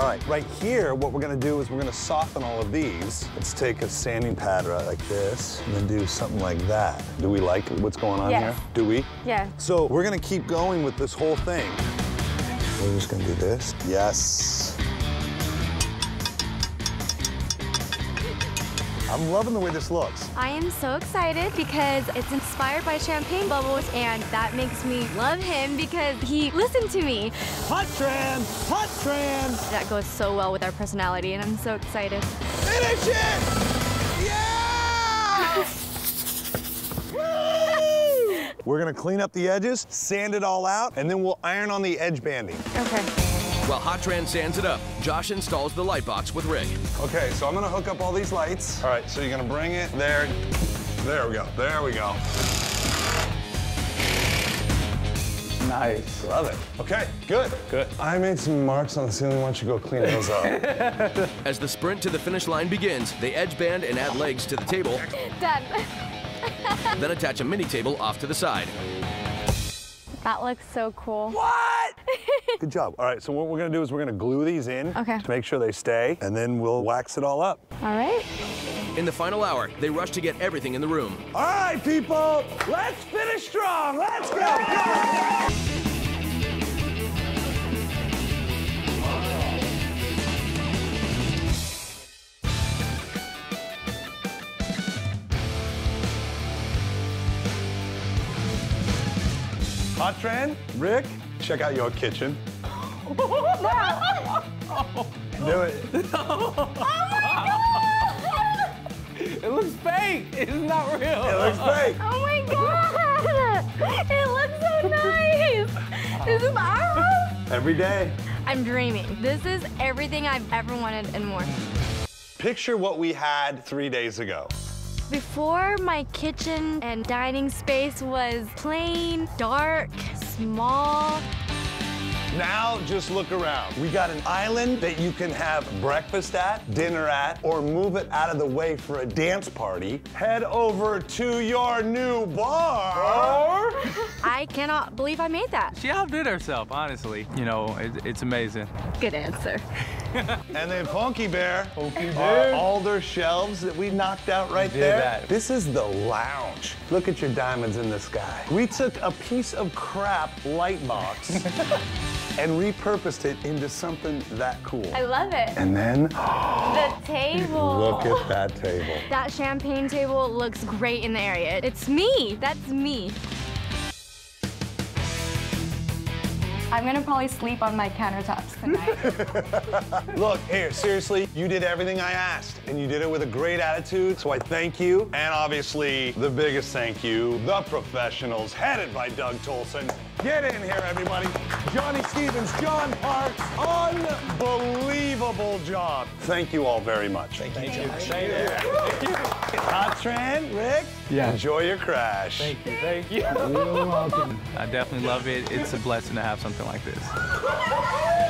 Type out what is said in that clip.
All right, right here, what we're gonna do is we're gonna soften all of these. Let's take a sanding pad right like this and then do something like that. Do we like what's going on Yes. here? Do we? Yeah. So we're gonna keep going with this whole thing. We're just gonna do this. Yes. I'm loving the way this looks. I am so excited because it's inspired by champagne bubbles, and that makes me love him because he listened to me. Hot Tran! Hot Tran! That goes so well with our personality, and I'm so excited. Finish it! Yeah! We're gonna clean up the edges, sand it all out, and then we'll iron on the edge banding. Okay. While Hot Tran sands it up, Josh installs the light box with Rick. Okay, so I'm gonna hook up all these lights. All right, so you're gonna bring it there. There we go, there we go. Nice. Love it. Okay, good. Good. I made some marks on the ceiling. Why don't you go clean those up? As the sprint to the finish line begins, they edge band and add legs to the table, Done. then attach a mini table off to the side. That looks so cool. what? Good job. All right, so what we're gonna do is we're gonna glue these in Okay. to make sure they stay, and then we'll wax it all up. All right. In the final hour, they rush to get everything in the room. All right, people, let's finish strong. Let's go. Go. Hot Tran, Rick, check out your kitchen. Do it. Oh it looks fake. It's not real. It looks fake. Oh my god! It looks so nice! This is our house? Every day. I'm dreaming. This is everything I've ever wanted and more. Picture what we had three days ago. Before, my kitchen and dining space was plain, dark, small. Now just look around. We got an island that you can have breakfast at, dinner at, or move it out of the way for a dance party. Head over to your new bar. I cannot believe I made that. She outdid herself, honestly. You know, it, it's amazing. Good answer. And then Funky Bear Funky Bear. all their shelves that we knocked out right did there. that. This is the lounge. Look at your diamonds in the sky. We took a piece of crap light box and repurposed it into something that cool. I love it. And then The table. look at that table. That champagne table looks great in the area. It's me. That's me. I'm gonna probably sleep on my countertops tonight. Look, here, seriously, you did everything I asked, and you did it with a great attitude, so I thank you. And obviously, the biggest thank you, the professionals, headed by Doug Tolson. Get in here, everybody. Johnny Stevens, John Parks, unbelievable job. Thank you all very much. Thank, you. Thank you. Hot Tran, Rick, Yeah. enjoy your crash. Thank you. Thank you. You're welcome. I definitely love it. It's a blessing to have something like this.